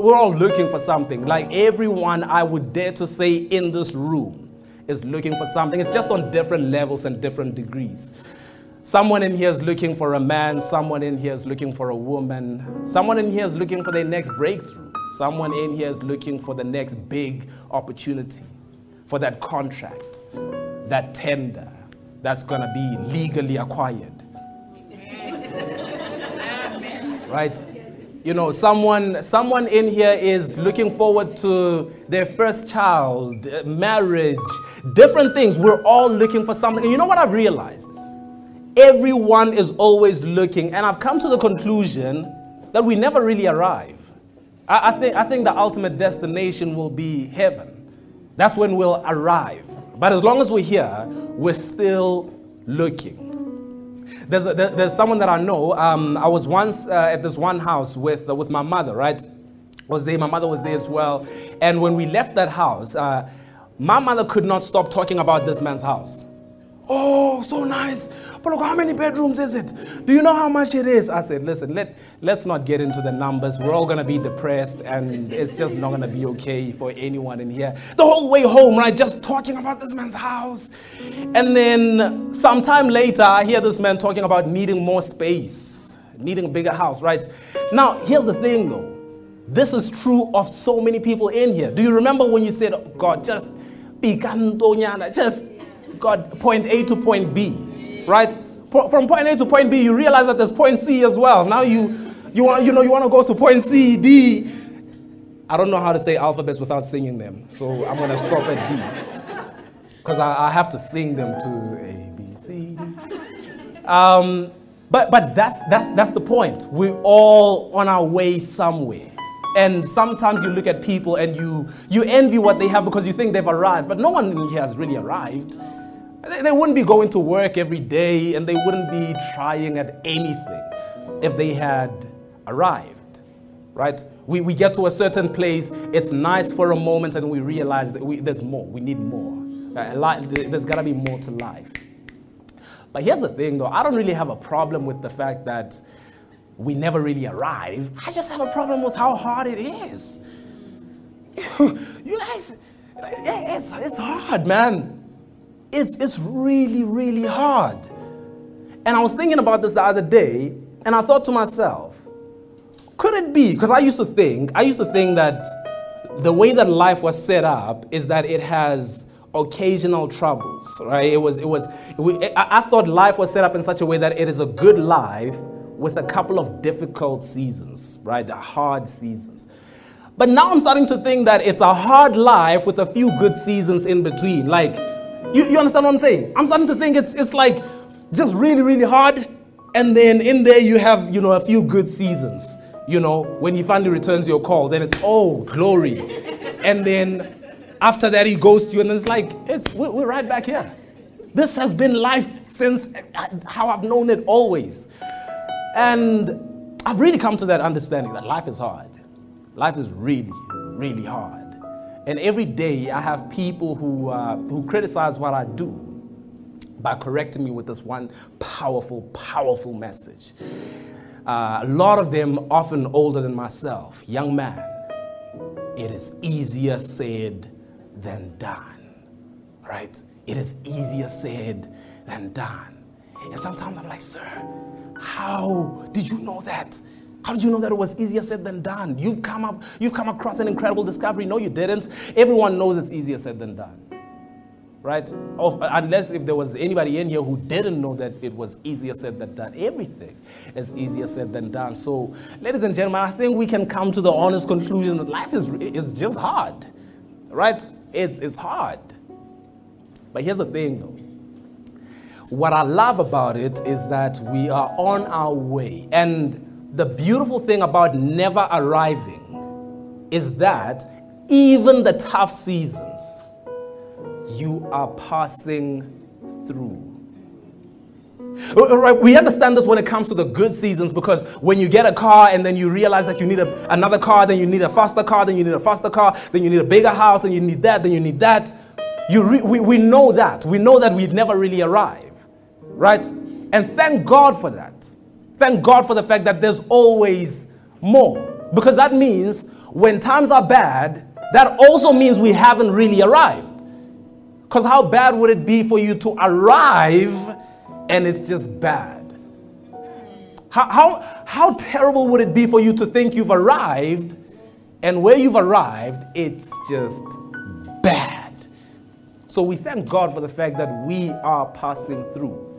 We're all looking for something. Like everyone, I would dare to say, in this room is looking for something. It's just on different levels and different degrees. Someone in here is looking for a man, someone in here is looking for a woman, someone in here is looking for their next breakthrough, someone in here is looking for the next big opportunity, for that contract, that tender that's going to be legally acquired. Right? You know, someone, someone in here is looking forward to their first child, uh, marriage, different things. We're all looking for something. And you know what I've realized? Everyone is always looking, and I've come to the conclusion that we never really arrive. I, I, think, I think the ultimate destination will be heaven. That's when we'll arrive. But as long as we're here, we're still looking. There's, a, there's someone that I know. Um, I was once uh, at this one house with, uh, with my mother, right? was there, my mother was there as well. And when we left that house, uh, my mother could not stop talking about this man's house. Oh, so nice. But look, how many bedrooms is it? Do you know how much it is? I said, listen, let, let's not get into the numbers. We're all going to be depressed, and it's just not going to be okay for anyone in here. The whole way home, right? Just talking about this man's house. And then sometime later, I hear this man talking about needing more space, needing a bigger house, right? Now, here's the thing though. This is true of so many people in here. Do you remember when you said, oh, God, just be just God, point A to point B, right? From point A to point B, you realize that there's point C as well. Now you, you want, you know, you want to go to point C, D. I don't know how to say alphabets without singing them, so I'm gonna stop at D, because I, I, have to sing them to A, B, C, D. Um, but but that's that's that's the point. We're all on our way somewhere. And sometimes you look at people and you, you envy what they have because you think they've arrived, but no one here has really arrived. They wouldn't be going to work every day and they wouldn't be trying at anything if they had arrived, right? We, we get to a certain place, it's nice for a moment, and we realize that we, there's more, we need more. Uh, there's gotta be more to life. But here's the thing though, I don't really have a problem with the fact that we never really arrive. I just have a problem with how hard it is. you guys, it's, it's hard, man. It's, it's really, really hard. And I was thinking about this the other day, and I thought to myself, could it be? Because I used to think, I used to think that the way that life was set up is that it has occasional troubles, right? It was, it was, I thought life was set up in such a way that it is a good life with a couple of difficult seasons, right? The hard seasons. But now I'm starting to think that it's a hard life with a few good seasons in between. Like, you, you understand what I'm saying? I'm starting to think it's, it's like just really, really hard. And then in there you have, you know, a few good seasons. You know, when he finally returns your call, then it's, oh, glory. and then after that he goes to you and it's like, it's, we're, we're right back here. This has been life since how I've known it always. And I've really come to that understanding that life is hard. Life is really, really hard. And every day I have people who, uh, who criticize what I do by correcting me with this one powerful, powerful message. Uh, a lot of them often older than myself. Young man, it is easier said than done. Right? It is easier said than done. And sometimes I'm like, sir, how did you know that? How did you know that it was easier said than done? You've come up, you've come across an incredible discovery. No, you didn't. Everyone knows it's easier said than done. Right? Oh, unless if there was anybody in here who didn't know that it was easier said than done. Everything is easier said than done. So, ladies and gentlemen, I think we can come to the honest conclusion that life is, is just hard. Right? It's, it's hard. But here's the thing though. What I love about it is that we are on our way. And the beautiful thing about never arriving is that even the tough seasons, you are passing through. Uh, uh, right, we understand this when it comes to the good seasons because when you get a car and then you realize that you need a, another car, then you need a faster car, then you need a faster car, then you need a bigger house, and you need that, then you need that. You re- we, we know that. We know that we'd never really arrive, right? And thank God for that. Thank God for the fact that there's always more. Because that means when times are bad, that also means we haven't really arrived. Because how bad would it be for you to arrive and it's just bad? How, how, how terrible would it be for you to think you've arrived and where you've arrived, it's just bad? So we thank God for the fact that we are passing through.